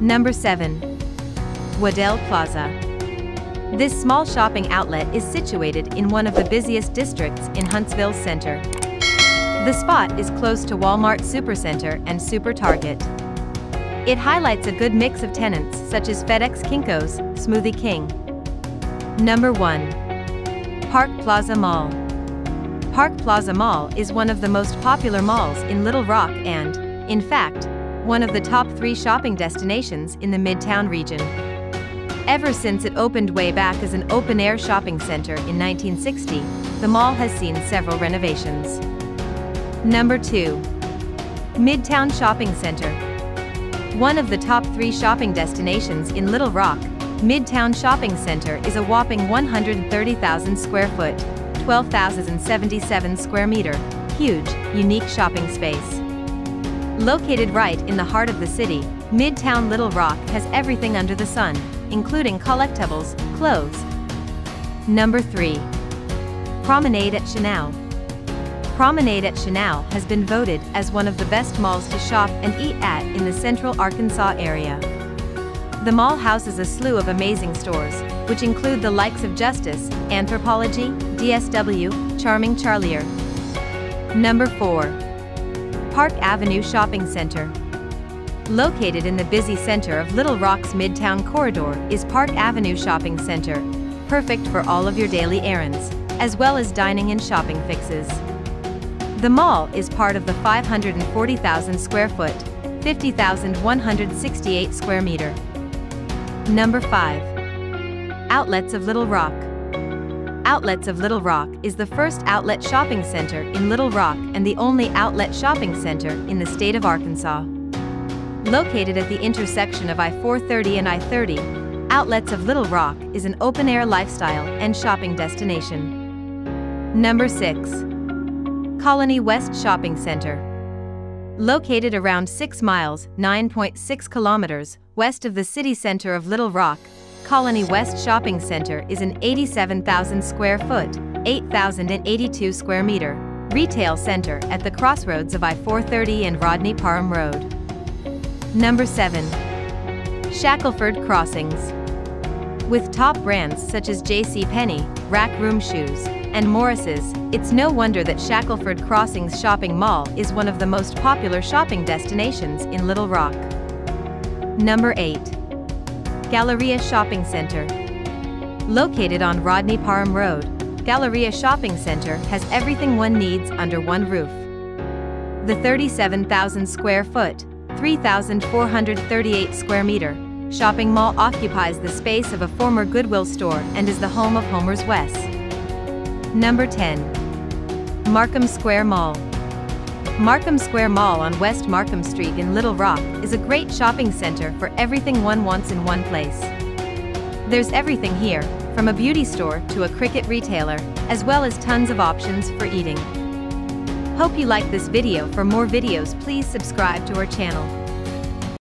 Number 7. Waddell Plaza. This small shopping outlet is situated in one of the busiest districts in Huntsville Center. The spot is close to Walmart Supercenter and Super Target. It highlights a good mix of tenants such as FedEx Kinko's, Smoothie King. Number 1. Park Plaza Mall. Park Plaza Mall is one of the most popular malls in Little Rock and, in fact, one of the top three shopping destinations in the Midtown region. Ever since it opened way back as an open-air shopping center in 1960, the mall has seen several renovations. Number 2. Midtown Shopping Center. One of the top three shopping destinations in Little Rock, Midtown Shopping Center is a whopping 130,000 square foot, 12,077 square meter, huge, unique shopping space. Located right in the heart of the city, Midtown Little Rock has everything under the sun, including collectibles, clothes. Number 3. Promenade at Chenal. Promenade at Chenal has been voted as one of the best malls to shop and eat at in the central Arkansas area. The mall houses a slew of amazing stores, which include the likes of Justice, Anthropologie, DSW, Charming Charlie. Number 4. Park Avenue Shopping Center. Located in the busy center of Little Rock's Midtown corridor is Park Avenue Shopping Center, perfect for all of your daily errands, as well as dining and shopping fixes. The mall is part of the 540,000 square foot, 50,168 square meter. Number 5. Outlets of Little Rock. Outlets of Little Rock is the first outlet shopping center in Little Rock and the only outlet shopping center in the state of Arkansas. Located at the intersection of I-430 and I-30, Outlets of Little Rock is an open-air lifestyle and shopping destination. Number 6. Colony West Shopping Center. Located around 6 miles, 9.6 kilometers, west of the city center of Little Rock, Colony West Shopping Center is an 87,000 square foot, 8,082 square meter, retail center at the crossroads of I-430 and Rodney Parham Road. Number 7. Shackelford Crossings. With top brands such as J.C. Penney, Rack Room Shoes, and Morris's, it's no wonder that Shackelford Crossings Shopping Mall is one of the most popular shopping destinations in Little Rock. Number 8. Galleria Shopping Center. Located on Rodney Parham Road, Galleria Shopping Center has everything one needs under one roof. The 37,000 square foot, 3,438 square meter, shopping mall occupies the space of a former Goodwill store and is the home of Homer's West. Number 10. Markham Square Mall. Markham Square Mall on West Markham Street in Little Rock is a great shopping center for everything one wants in one place. There's everything here, from a beauty store to a cricket retailer, as well as tons of options for eating. Hope you liked this video for more videos please subscribe to our channel.